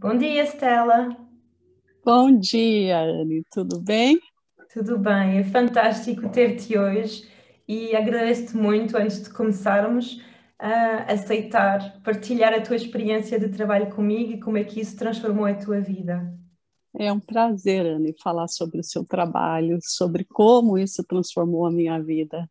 Bom dia, Stella. Bom dia, Anne. Tudo bem? Tudo bem, é fantástico ter-te hoje e agradeço-te muito, antes de começarmos, a aceitar partilhar a tua experiência de trabalho comigo e como é que isso transformou a tua vida. É um prazer, Anne, falar sobre o seu trabalho, sobre como isso transformou a minha vida.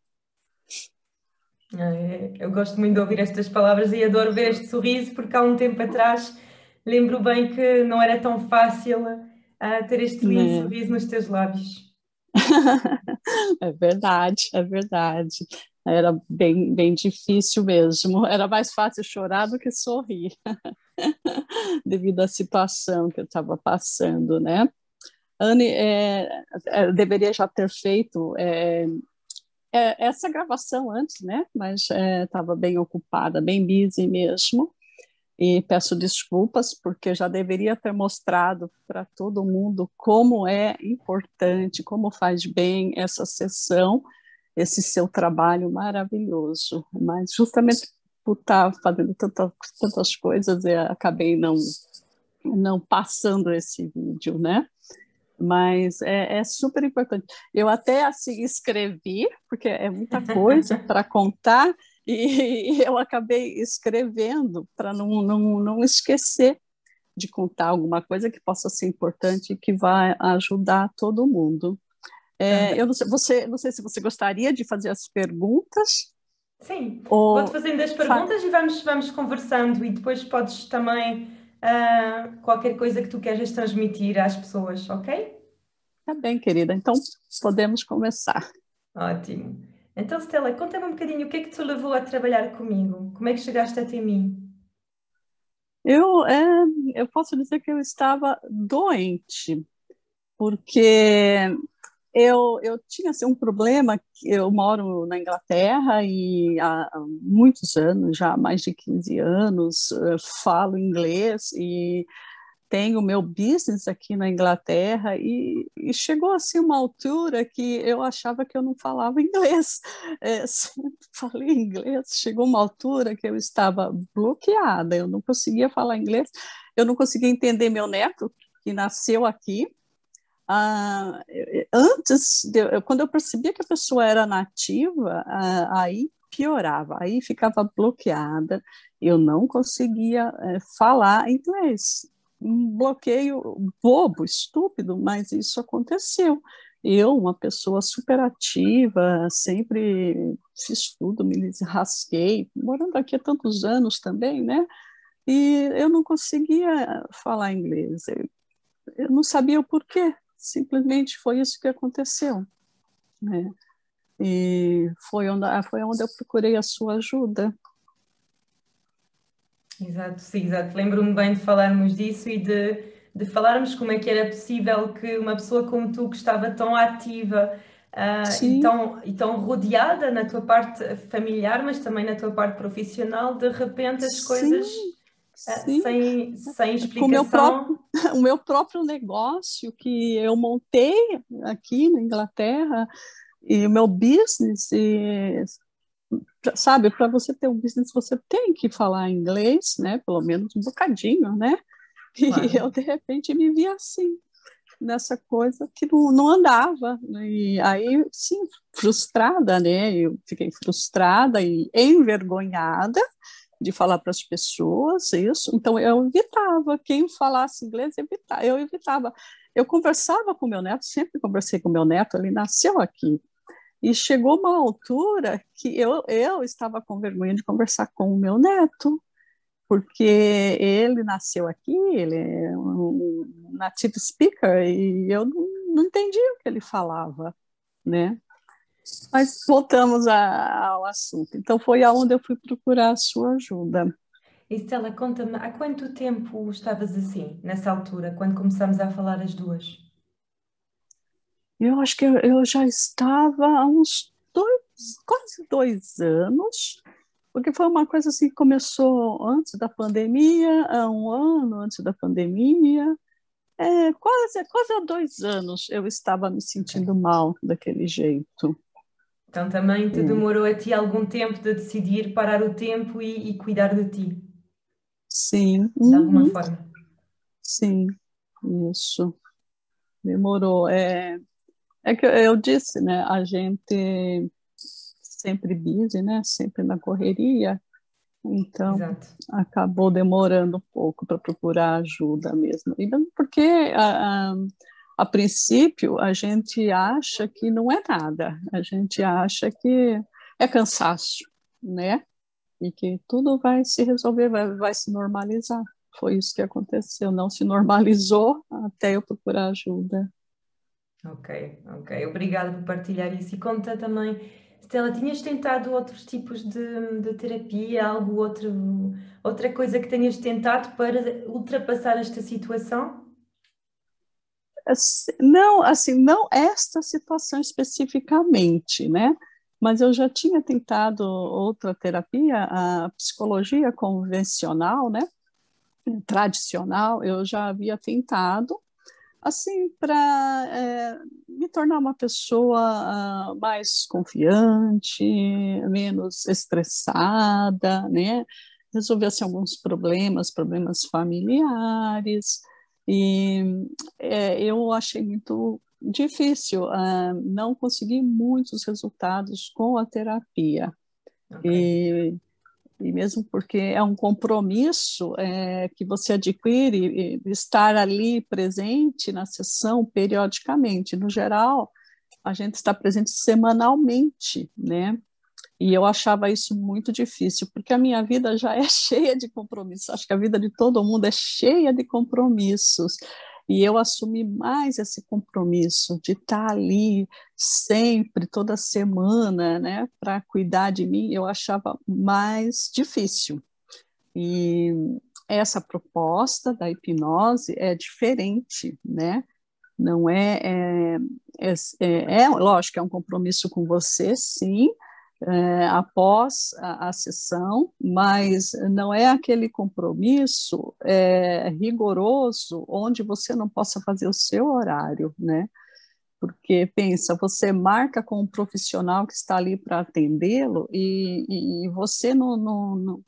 É, eu gosto muito de ouvir estas palavras e adoro ver este sorriso, porque há um tempo atrás lembro bem que não era tão fácil uh, ter este lindo é. sorriso nos teus lábios. é verdade, é verdade. Era bem, bem difícil mesmo. Era mais fácil chorar do que sorrir, devido à situação que eu estava passando, né? Anne, é, é, deveria já ter feito é, é essa gravação antes, né? Mas estava é, bem ocupada, bem busy mesmo e peço desculpas porque já deveria ter mostrado para todo mundo como é importante, como faz bem essa sessão, esse seu trabalho maravilhoso. Mas justamente por estar fazendo tantas, tantas coisas, eu acabei não não passando esse vídeo, né? Mas é, é super importante. Eu até assim escrevi, porque é muita coisa para contar, e eu acabei escrevendo para não, não, não esquecer de contar alguma coisa que possa ser importante e que vai ajudar todo mundo. É, eu não sei, você, não sei se você gostaria de fazer as perguntas. Sim, ou... vou-te fazendo as perguntas e vamos, vamos conversando e depois podes também uh, qualquer coisa que tu queres transmitir às pessoas, ok? Tá bem, querida. Então podemos começar. Ótimo. Então, Stella, conta-me um bocadinho o que é que te levou a trabalhar comigo? Como é que chegaste até mim? Eu, é, eu posso dizer que eu estava doente, porque eu, eu tinha assim, um problema, eu moro na Inglaterra e há muitos anos, já mais de 15 anos, eh, falo inglês e tenho meu business aqui na Inglaterra e, e, chegou assim uma altura que eu achava que eu não falava inglês. É, sempre falei inglês. Chegou uma altura que eu estava bloqueada, eu não conseguia falar inglês, eu não conseguia entender meu neto que nasceu aqui. Ah, antes, de, quando eu percebia que a pessoa era nativa, ah, aí piorava, aí ficava bloqueada, eu não conseguia é, falar inglês um bloqueio bobo, estúpido, mas isso aconteceu. Eu, uma pessoa super ativa, sempre fiz tudo, me rasguei, morando aqui há tantos anos também, né? E eu não conseguia falar inglês. Eu, eu não sabia o porquê, simplesmente foi isso que aconteceu. Né? E foi onde, foi onde eu procurei a sua ajuda. Exato, sim, exato. Lembro-me bem de falarmos disso e de, de falarmos como é que era possível que uma pessoa como tu, que estava tão ativa uh, e, tão, e tão rodeada na tua parte familiar, mas também na tua parte profissional, de repente as coisas uh, sem, sem explicação. O meu, próprio, o meu próprio negócio que eu montei aqui na Inglaterra, e o meu business, e sabe, para você ter um business, você tem que falar inglês, né? Pelo menos um bocadinho, né? Claro. E eu, de repente, me vi assim, nessa coisa que não, não andava. E aí, sim, frustrada, né? Eu fiquei frustrada e envergonhada de falar para as pessoas isso. Então, eu evitava. Quem falasse inglês, evitava. eu evitava. Eu conversava com meu neto, sempre conversei com meu neto, ele nasceu aqui. E chegou uma altura que eu, eu estava com vergonha de conversar com o meu neto, porque ele nasceu aqui, ele é um native speaker, e eu não, não entendia o que ele falava, né? Mas voltamos a, ao assunto. Então foi aonde eu fui procurar a sua ajuda. Estela, conta-me, há quanto tempo estavas assim, nessa altura, quando começamos a falar as duas? Eu acho que eu, eu já estava há uns dois, quase dois anos, porque foi uma coisa assim que começou antes da pandemia, há um ano antes da pandemia, é, quase, quase há dois anos eu estava me sentindo mal daquele jeito. Então também te demorou a ti algum tempo de decidir parar o tempo e, e cuidar de ti? Sim. De alguma uhum. forma. Sim, isso. Demorou. É, é que eu disse, né? A gente sempre busy, né? Sempre na correria. Então, Exato. acabou demorando um pouco para procurar ajuda mesmo. E porque a, a, a, princípio a gente acha que não é nada, a gente acha que é cansaço, né? E que tudo vai se resolver, vai, vai se normalizar. Foi isso que aconteceu, não se normalizou até eu procurar ajuda. Ok, ok. Obrigada por partilhar isso. E conta também Stella, tinhas tentado outros tipos de, de terapia, algo outro, outra coisa que tenhas tentado para ultrapassar esta situação? Não, assim, não esta situação especificamente, né? Mas eu já tinha tentado outra terapia, a psicologia convencional, né? Tradicional, eu já havia tentado, assim, para é, me tornar uma pessoa uh, mais confiante, menos estressada, né? Resolver assim, alguns problemas, problemas familiares, e é, eu achei muito difícil, uh, não consegui muitos resultados com a terapia. Okay. E e mesmo porque é um compromisso é, que você adquire estar ali presente na sessão periodicamente. No geral, a gente está presente semanalmente, né? E eu achava isso muito difícil, porque a minha vida já é cheia de compromissos. Acho que a vida de todo mundo é cheia de compromissos. E eu assumi mais esse compromisso de estar ali sempre, toda semana, né, para cuidar de mim, eu achava mais difícil. E essa proposta da hipnose é diferente, né? Não é, é, é, é, é lógico, é um compromisso com você, sim, é, após a, a, sessão, mas não é aquele compromisso é, rigoroso onde você não possa fazer o seu horário, né? Porque pensa, você marca com um profissional que está ali para atendê-lo e, e, você não, não, não,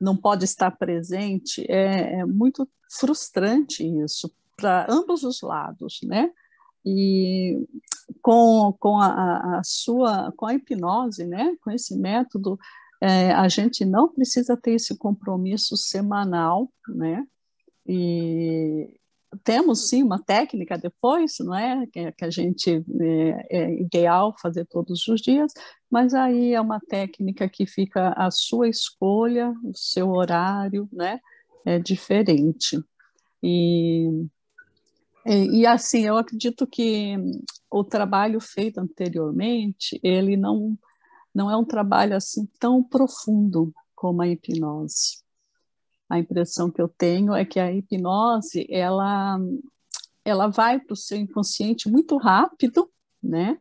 não, pode estar presente, é, é muito frustrante isso para ambos os lados, né? E com, com a, a, sua, com a hipnose, né, com esse método, é, a gente não precisa ter esse compromisso semanal, né, e temos sim uma técnica depois, não é, que, que a gente é, é ideal fazer todos os dias, mas aí é uma técnica que fica a sua escolha, o seu horário, né, é diferente. E e, e, assim, eu acredito que o trabalho feito anteriormente, ele não, não é um trabalho assim tão profundo como a hipnose. A impressão que eu tenho é que a hipnose, ela, ela vai para o seu inconsciente muito rápido, né?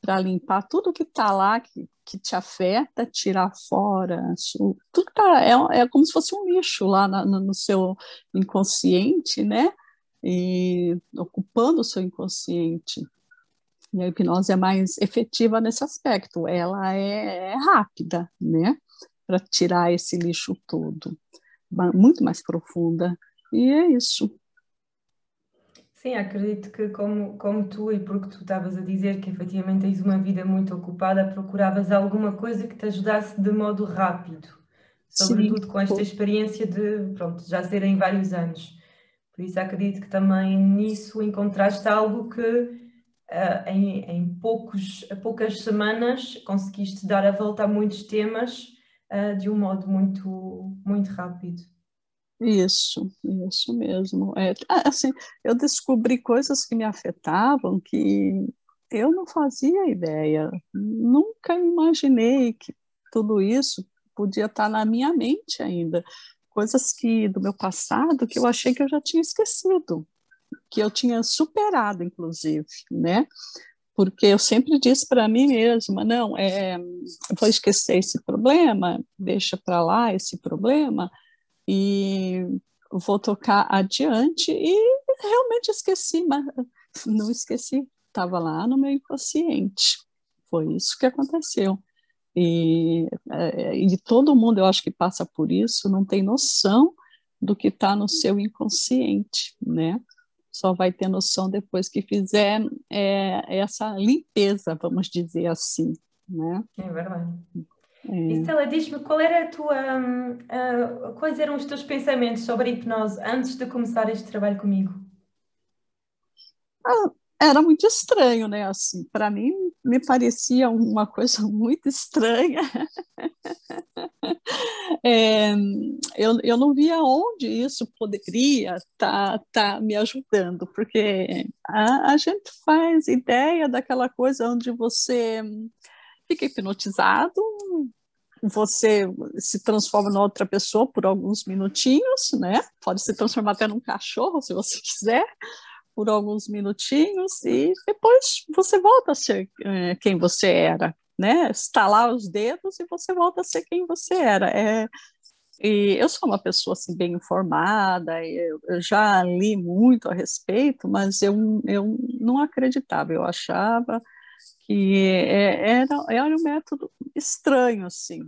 Para limpar tudo que está lá, que, que te afeta, tirar fora. Tudo tá, é, é como se fosse um lixo lá na, no seu inconsciente, né? E ocupando o seu inconsciente. E a hipnose é mais efetiva nesse aspecto, ela é, é rápida, né? Para tirar esse lixo todo, muito mais profunda. E é isso. Sim, acredito que como, como tu e porque tu estavas a dizer que efetivamente tens uma vida muito ocupada, procuravas alguma coisa que te ajudasse de modo rápido, sobretudo Sim. com esta experiência de, pronto, já serem vários anos. Por isso acredito que também nisso encontraste algo que uh, em, em poucos, poucas semanas conseguiste dar a volta a muitos temas uh, de um modo muito, muito rápido. Isso, isso mesmo. É, assim, eu descobri coisas que me afetavam que eu não fazia ideia. Nunca imaginei que tudo isso podia estar na minha mente ainda coisas que do meu passado que eu achei que eu já tinha esquecido, que eu tinha superado, inclusive, né? Porque eu sempre disse para mim mesma, não, é, vou esquecer esse problema, deixa para lá esse problema e vou tocar adiante e realmente esqueci, mas não esqueci, estava lá no meu inconsciente. Foi isso que aconteceu. E, é, e todo mundo, eu acho que passa por isso, não tem noção do que está no seu inconsciente, né? Só vai ter noção depois que fizer é, essa limpeza, vamos dizer assim, né? É verdade. É. E Stella, diz-me qual era a tua, uh, quais eram os teus pensamentos sobre a hipnose antes de começar este trabalho comigo? Ah, era muito estranho, né? Assim, para mim me parecia uma coisa muito estranha. é, eu, eu não via onde isso poderia estar tá, tá me ajudando, porque a, a gente faz ideia daquela coisa onde você fica hipnotizado, você se transforma em outra pessoa por alguns minutinhos, né? Pode se transformar até num cachorro, se você quiser por alguns minutinhos e depois você volta a ser é, quem você era, né? Estalar os dedos e você volta a ser quem você era. É, e eu sou uma pessoa assim bem informada, eu, eu já li muito a respeito, mas eu, eu não acreditava, eu achava que é, era, era um método estranho, assim.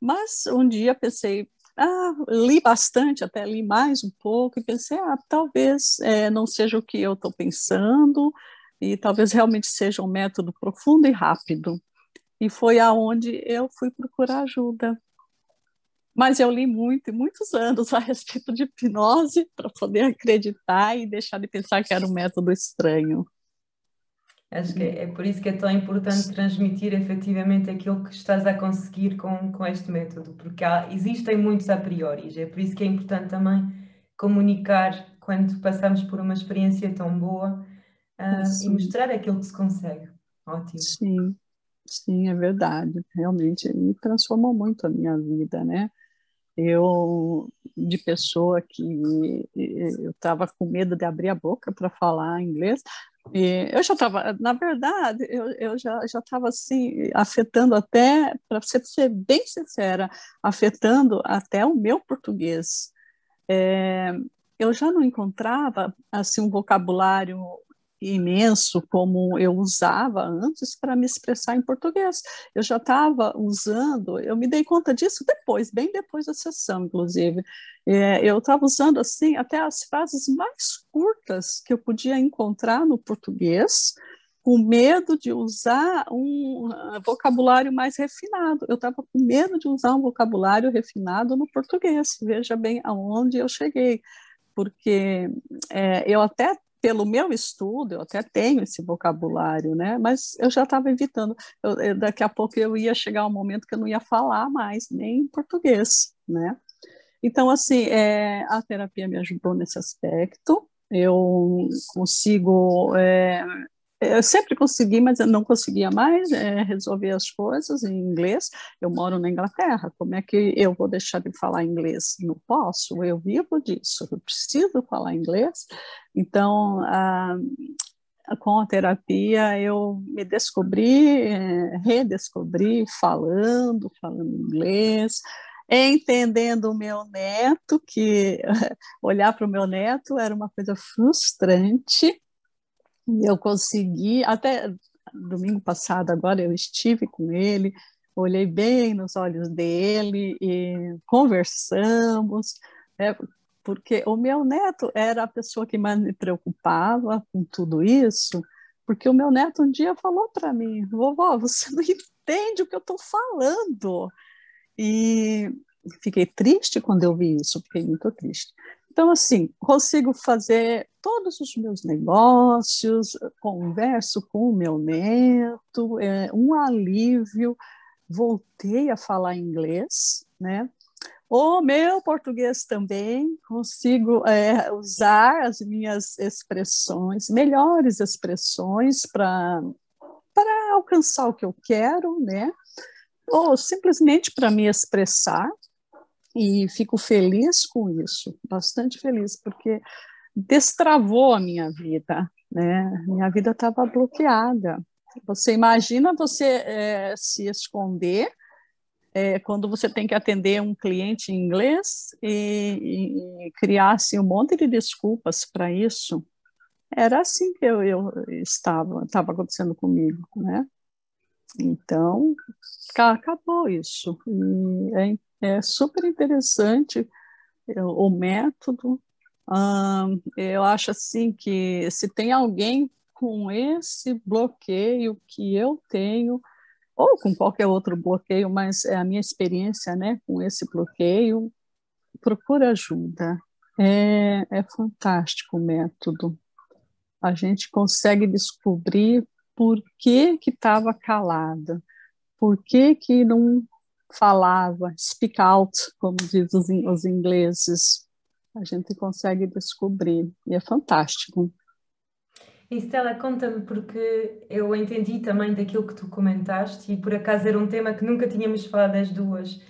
Mas um dia pensei, ah, li bastante, até li mais um pouco, e pensei, ah, talvez é, não seja o que eu estou pensando, e talvez realmente seja um método profundo e rápido. E foi aonde eu fui procurar ajuda. Mas eu li muito, muitos anos a respeito de hipnose para poder acreditar e deixar de pensar que era um método estranho. Acho que é, é por isso que é tão importante transmitir efetivamente aquilo que estás a conseguir com, com este método, porque há, existem muitos a priori, é por isso que é importante também comunicar quando passamos por uma experiência tão boa uh, e mostrar aquilo que se consegue. Ótimo. Sim, sim, é verdade. Realmente me transformou muito a minha vida, né? Eu, de pessoa que eu estava com medo de abrir a boca para falar inglês, e eu já estava, na verdade, eu, eu já estava assim, afetando até, para ser, ser bem sincera, afetando até o meu português. É, eu já não encontrava assim um vocabulário imenso como eu usava antes para me expressar em português. Eu já estava usando, eu me dei conta disso depois, bem depois da sessão, inclusive. É, eu estava usando assim até as frases mais curtas que eu podia encontrar no português, com medo de usar um uh, vocabulário mais refinado. Eu estava com medo de usar um vocabulário refinado no português. Veja bem aonde eu cheguei, porque é, eu até pelo meu estudo, eu até tenho esse vocabulário, né? Mas eu já estava evitando. Eu, eu, daqui a pouco eu ia chegar um momento que eu não ia falar mais nem em português, né? Então, assim, é, a terapia me ajudou nesse aspecto. Eu consigo é, eu sempre consegui, mas eu não conseguia mais é, resolver as coisas em inglês. Eu moro na Inglaterra, como é que eu vou deixar de falar inglês? Não posso, eu vivo disso, eu preciso falar inglês. Então, a, com a terapia, eu me descobri, é, redescobri falando, falando inglês, entendendo o meu neto, que olhar para o meu neto era uma coisa frustrante, eu consegui, até domingo passado, agora eu estive com ele, olhei bem nos olhos dele e conversamos, né, porque o meu neto era a pessoa que mais me preocupava com tudo isso, porque o meu neto um dia falou para mim, vovó, você não entende o que eu estou falando. E fiquei triste quando eu vi isso, fiquei muito triste. Então, assim, consigo fazer todos os meus negócios, converso com o meu neto, é um alívio. Voltei a falar inglês, né? O meu português também consigo é, usar as minhas expressões, melhores expressões para alcançar o que eu quero, né? Ou simplesmente para me expressar, e fico feliz com isso, bastante feliz, porque destravou a minha vida, né? Minha vida estava bloqueada. Você imagina você é, se esconder é, quando você tem que atender um cliente em inglês e, e criar assim, um monte de desculpas para isso. Era assim que eu, eu estava, estava acontecendo comigo, né? Então, acabou isso. E é é super interessante eu, o método. Eu acho assim que se tem alguém com esse bloqueio que eu tenho, ou com qualquer outro bloqueio, mas é a minha experiência né, com esse bloqueio, procura ajuda. É, é fantástico o método. A gente consegue descobrir por que que estava calada, por que que não falava, speak out, como dizem os, os ingleses. A gente consegue descobrir e é fantástico. E Stella, conta-me, porque eu entendi também daquilo que tu comentaste, e por acaso era um tema que nunca tínhamos falado as duas,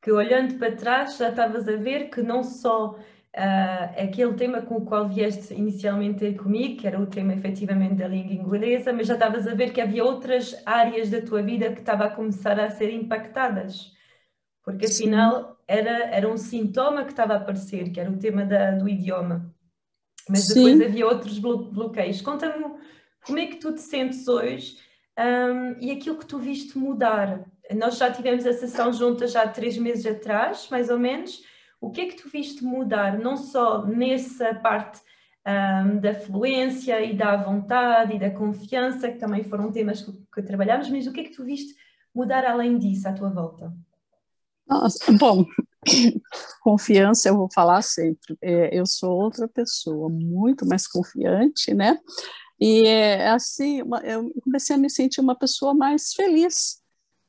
que olhando para trás já estavas a ver que não só uh, aquele tema com o qual vieste inicialmente ter comigo, que era o tema efetivamente da língua inglesa, mas já estavas a ver que havia outras áreas da tua vida que estavam a começar a ser impactadas, porque afinal era, era um sintoma que estava a aparecer, que era o tema da, do idioma. Mas depois Sim. havia outros bloqueios. Conta-me como é que tu te sentes hoje um, e aquilo que tu viste mudar. Nós já tivemos a sessão juntas já há três meses atrás, mais ou menos. O que é que tu viste mudar, não só nessa parte um, da fluência e da vontade e da confiança, que também foram temas que, que trabalhamos, mas o que é que tu viste mudar além disso à tua volta? Nossa, bom, confiança eu vou falar sempre. É, eu sou outra pessoa, muito mais confiante, né? E é, assim, uma, eu comecei a me sentir uma pessoa mais feliz,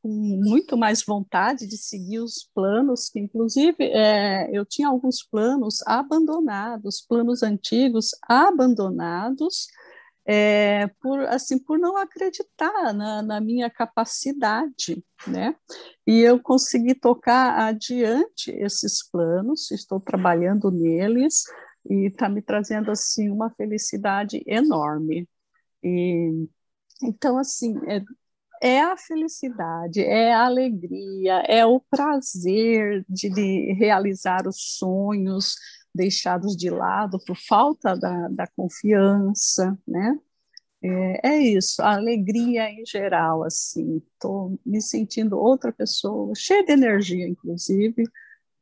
com muito mais vontade de seguir os planos, que inclusive é, eu tinha alguns planos abandonados, planos antigos abandonados, é, por assim por não acreditar na, na, minha capacidade, né? E eu consegui tocar adiante esses planos, estou trabalhando neles e está me trazendo assim uma felicidade enorme. E então assim é, é a felicidade, é a alegria, é o prazer de, de realizar os sonhos, deixados de lado por falta da, da confiança, né? É, é, isso, a alegria em geral, assim, estou me sentindo outra pessoa, cheia de energia, inclusive,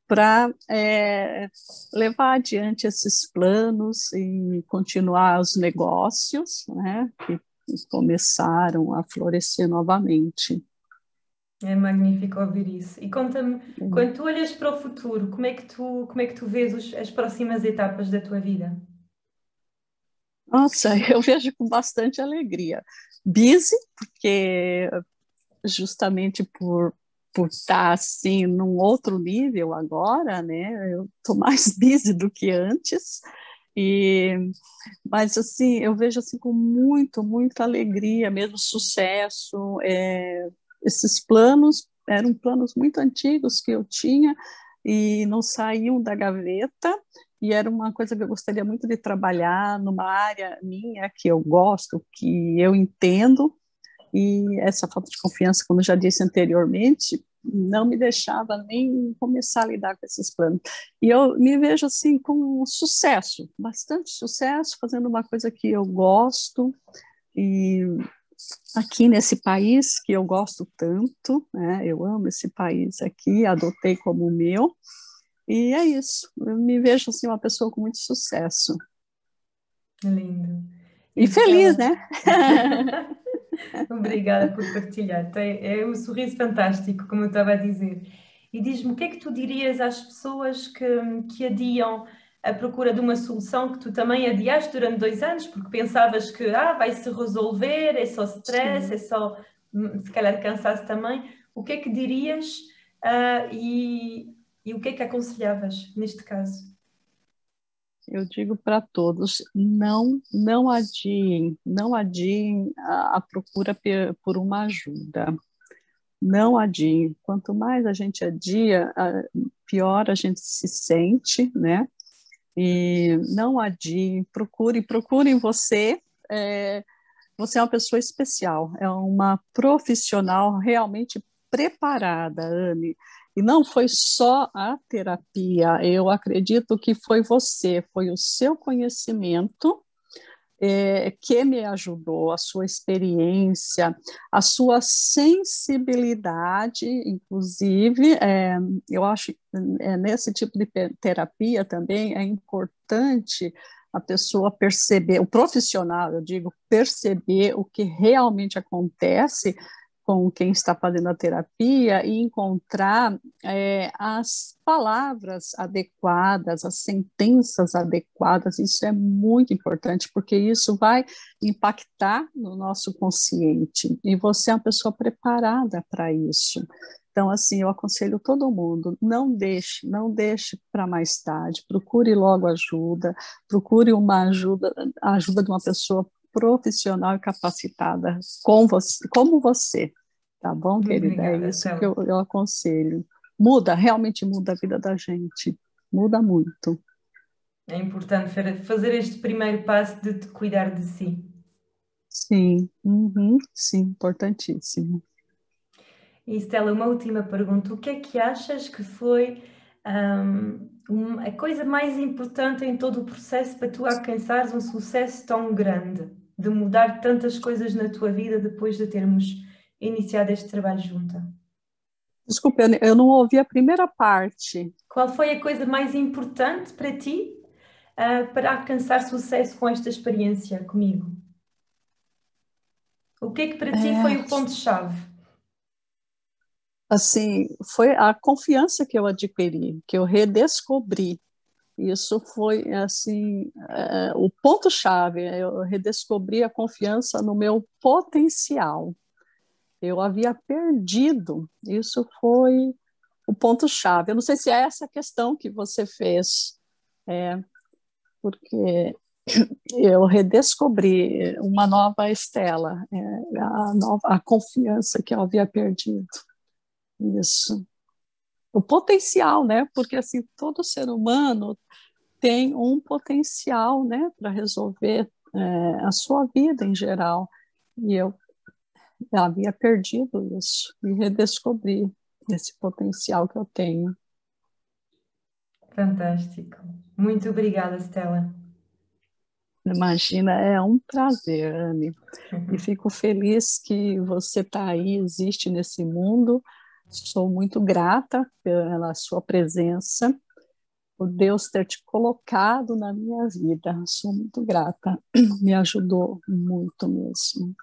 para é, levar adiante esses planos e continuar os negócios, né, que começaram a florescer novamente. É magnífico ouvir isso. E conta-me, quando tu olhas para o futuro, como é que tu, como é que tu vês os, as próximas etapas da tua vida? Nossa, eu vejo com bastante alegria. Busy, porque justamente por, por estar assim num outro nível agora, né? Eu estou mais busy do que antes. E, mas assim, eu vejo assim com muito, muita alegria, mesmo sucesso, é, esses planos eram planos muito antigos que eu tinha e não saíam da gaveta e era uma coisa que eu gostaria muito de trabalhar numa área minha que eu gosto, que eu entendo e essa falta de confiança, como eu já disse anteriormente, não me deixava nem começar a lidar com esses planos. E eu me vejo assim com sucesso, bastante sucesso, fazendo uma coisa que eu gosto e aqui nesse país que eu gosto tanto, né? Eu amo esse país aqui, adotei como meu. E é isso. Eu me vejo assim uma pessoa com muito sucesso. Lindo. E então... feliz, né? Obrigada por partilhar. É um sorriso fantástico, como eu estava a dizer. E diz-me, o que é que tu dirias às pessoas que, que adiam à procura de uma solução que tu também adiaste durante dois anos, porque pensavas que ah, vai se resolver, é só stress, Sim. é só hum, se calhar cansaço também. O que é que dirias uh, e, e o que é que aconselhavas neste caso? Eu digo para todos, não, não adiem, não adiem a, a procura por uma ajuda. Não adiem. Quanto mais a gente adia, pior a gente se sente, né? E não adie, procure, procure em você. É, você é uma pessoa especial, é uma profissional realmente preparada, Anne. E não foi só a terapia, eu acredito que foi você, foi o seu conhecimento é, que me ajudou, a sua experiência, a sua sensibilidade, inclusive, é, eu acho é, nesse tipo de terapia também é importante a pessoa perceber, o profissional, eu digo, perceber o que realmente acontece com quem está fazendo a terapia e encontrar é, as palavras adequadas, as sentenças adequadas. Isso é muito importante, porque isso vai impactar no nosso consciente. E você é uma pessoa preparada para isso. Então, assim, eu aconselho todo mundo, não deixe, não deixe para mais tarde, procure logo ajuda, procure uma ajuda, a ajuda de uma pessoa profissional e capacitada com você, como você, tá bom, querida? É Obrigada, é isso que eu, eu aconselho. Muda, realmente muda a vida da gente, muda muito. É importante fazer este primeiro passo de te cuidar de si. Sim, uhum, sim, importantíssimo. E Stella, uma última pergunta: o que é que achas que foi um, a coisa mais importante em todo o processo para tu alcançares um sucesso tão grande, de mudar tantas coisas na tua vida depois de termos iniciado este trabalho junta? Desculpe, eu não ouvi a primeira parte. Qual foi a coisa mais importante para ti uh, para alcançar sucesso com esta experiência comigo? O que é que para é... ti foi o ponto-chave? assim, foi a confiança que eu adquiri, que eu redescobri. Isso foi assim é, o ponto chave. Eu redescobri a confiança no meu potencial. Eu havia perdido. Isso foi o ponto chave. Eu não sei se é essa questão que você fez, é, porque eu redescobri uma nova Estela, é, a, nova, a confiança que eu havia perdido. Isso. O potencial, né? Porque assim, todo ser humano tem um potencial, né, para resolver é, a sua vida em geral. E eu havia perdido isso e redescobri esse potencial que eu tenho. Fantástico. Muito obrigada, Stella. Imagina, é um prazer, Anne. E fico feliz que você está aí, existe nesse mundo Sou muito grata pela sua presença, por Deus ter te colocado na minha vida. Sou muito grata, me ajudou muito mesmo.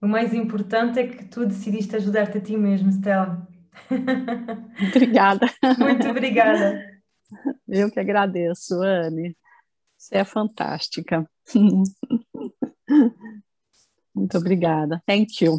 O mais importante é que tu decidiste ajudar-te a ti mesmo, Stella. Obrigada. Muito obrigada. Eu que agradeço, Anne. Você é fantástica. Muito obrigada. Thank you.